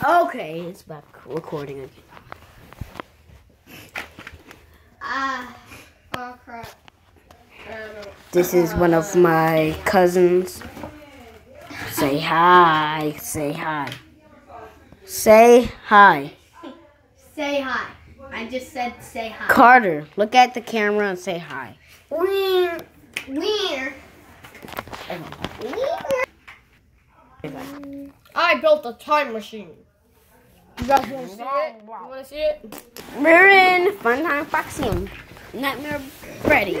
Okay, it's back recording again. Ah. oh crap. This is one of my cousins. Say hi. Say hi. Say hi. Say hi. I just said say hi. Carter, look at the camera and say hi. Wiener. Wiener. I built a time machine. You guys want to see it? You want to see it? We're in Funtime Foxium. Nightmare Freddy.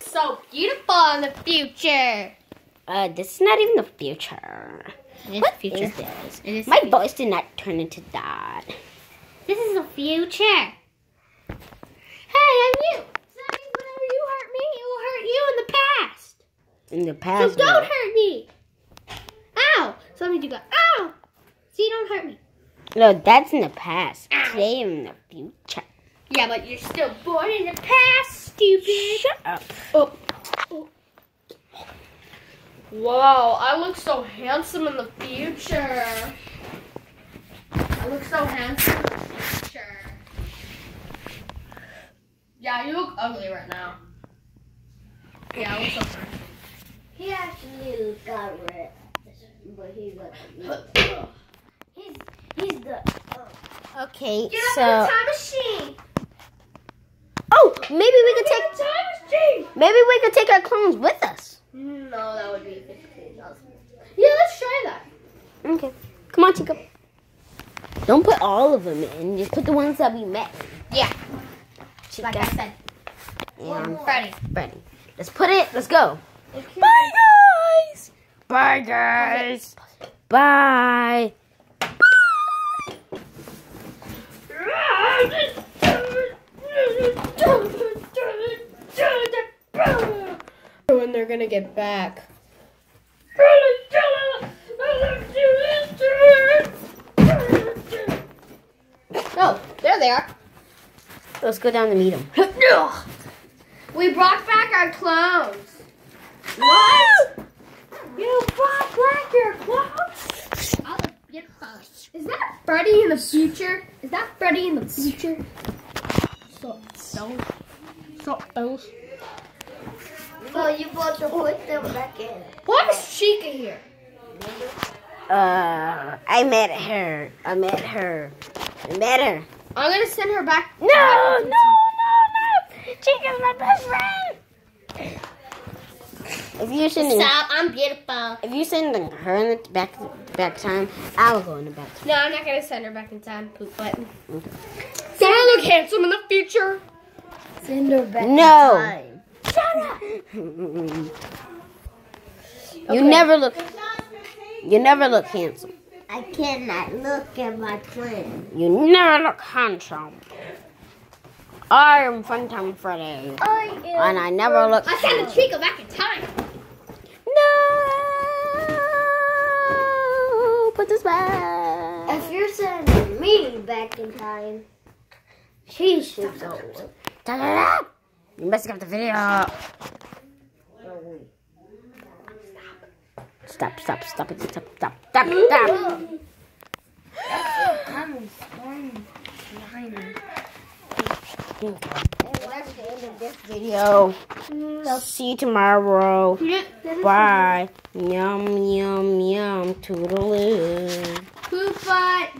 So beautiful in the future. Uh, this is not even the future. It's What future. is this? Is My future. voice did not turn into that. This is the future. Hey, I'm you. So that means whenever you hurt me, it will hurt you in the past. In the So past, don't hurt me. Ow. So that means you go, ow. So you don't hurt me. no, that's in the past. Today in the future. Yeah, but you're still born in the past, stupid. Shut up. Oh. oh. Wow, I look so handsome in the future. I look so handsome in the future. Yeah, you look ugly right now. Yeah, I look so. He actually got rid, but he got. He's he's the. Oh. Okay, Get so the time machine. oh, maybe we could Get take the time machine. maybe we could take our clones with us. No, that would be fifteen thousand. Yeah, let's try that. Okay, come on, Chica. Don't put all of them in. Just put the ones that we met. Yeah, Chica like I said. and Freddy. Freddy. Let's put it. Let's go. Okay. Bye, guys. Bye, guys. Bye. When they're gonna get back. Oh, there they are. Let's go down to meet them. We brought back our clones. What? You brought back your clones? Oh, beautiful. Is that Freddy in the future? Is that Freddy in the future? So, so, so, those. So you want to put them back in. Why is Chica here? Uh, I met her. I met her. I met her. I'm gonna send her back. No, no, no, no. Chica's my best friend. If you send Stop, I'm beautiful. if you send her in the back back time, I'll go in the back. No, I'm not gonna send her back in time. Poop button. So I look handsome in the future. Send her back in time. No. Shut up. you never look. You never look handsome. I cannot look at my twin. You never look handsome. I am Funtime Freddy, I am. and I never look. I sent the Chica back in time. Put this back. If you're sending me back in time, she should go. Ta-da-da. You messing up the video. Stop, stop, stop it, stop, stop, stop, stop. That's the end of this video. I'll see you tomorrow. Bye. Yum, yum, yum. Toodaloo. Goodbye.